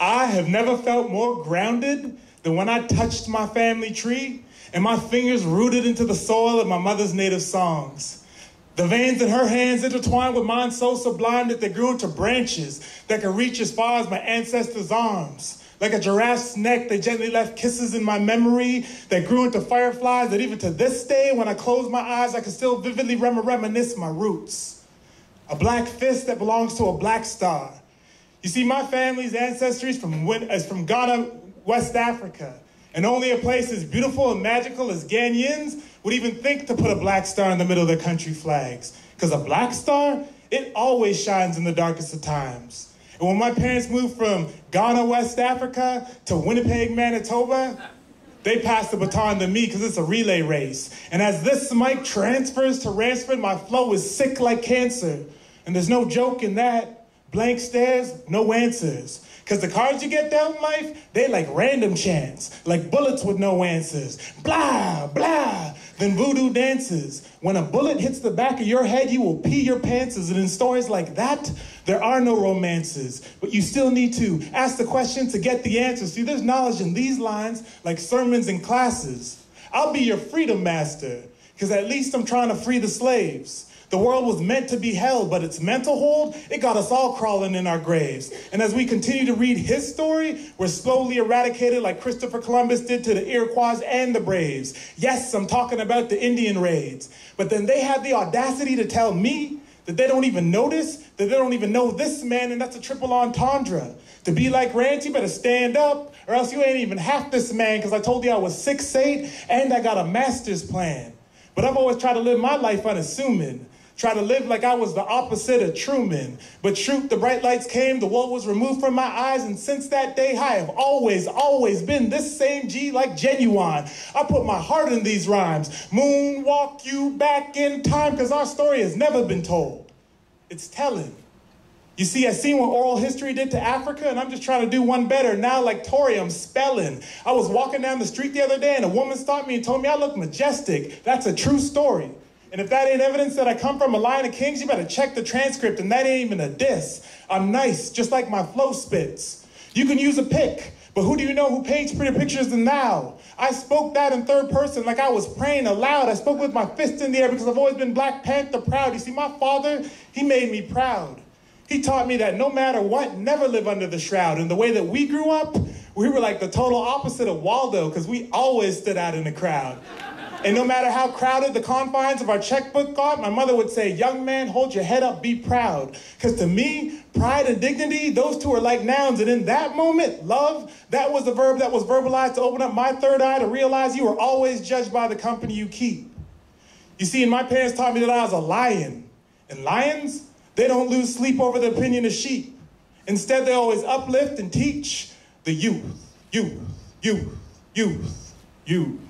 I have never felt more grounded than when I touched my family tree and my fingers rooted into the soil of my mother's native songs. The veins in her hands intertwined with mine so sublime that they grew into branches that could reach as far as my ancestors' arms. Like a giraffe's neck, they gently left kisses in my memory that grew into fireflies that even to this day, when I close my eyes, I can still vividly rem- reminisce my roots. A black fist that belongs to a black star. You see, my family's ancestry is from, is from Ghana, West Africa. And only a place as beautiful and magical as Ghanaians would even think to put a black star in the middle of their country flags. Because a black star, it always shines in the darkest of times. And when my parents moved from Ghana, West Africa to Winnipeg, Manitoba, they passed the baton to me because it's a relay race. And as this mic transfers to Ransford, my flow is sick like cancer. And there's no joke in that. Blank stares, no answers. Because the cards you get down life, they like random chance, like bullets with no answers. Blah, blah. Then voodoo dances. When a bullet hits the back of your head, you will pee your pants. And in stories like that, there are no romances. But you still need to ask the question to get the answer. See, there's knowledge in these lines, like sermons and classes. I'll be your freedom master, because at least I'm trying to free the slaves. The world was meant to be held, but its mental hold, it got us all crawling in our graves. And as we continue to read his story, we're slowly eradicated like Christopher Columbus did to the Iroquois and the Braves. Yes, I'm talking about the Indian raids. But then they had the audacity to tell me that they don't even notice, that they don't even know this man, and that's a triple entendre. To be like Rance, you better stand up, or else you ain't even half this man, because I told you I was six eight, and I got a master's plan. But I've always tried to live my life unassuming. Try to live like I was the opposite of Truman. But truth, the bright lights came, the wool was removed from my eyes, and since that day, I have always, always been this same G like genuine. I put my heart in these rhymes. Moonwalk you back in time, because our story has never been told. It's telling. You see, I seen what oral history did to Africa, and I'm just trying to do one better. Now, like Tori, I'm spelling. I was walking down the street the other day, and a woman stopped me and told me I look majestic. That's a true story. And if that ain't evidence that I come from a line of kings, you better check the transcript, and that ain't even a diss. I'm nice, just like my flow spits. You can use a pick, but who do you know who paints prettier pictures than thou? I spoke that in third person like I was praying aloud. I spoke with my fist in the air because I've always been Black Panther proud. You see, my father, he made me proud. He taught me that no matter what, never live under the shroud. And the way that we grew up, we were like the total opposite of Waldo because we always stood out in the crowd. And no matter how crowded the confines of our checkbook got, my mother would say, Young man, hold your head up, be proud. Because to me, pride and dignity, those two are like nouns. And in that moment, love, that was the verb that was verbalized to open up my third eye to realize you are always judged by the company you keep. You see, and my parents taught me that I was a lion. And lions, they don't lose sleep over the opinion of sheep. Instead, they always uplift and teach the youth, youth, youth, youth, youth.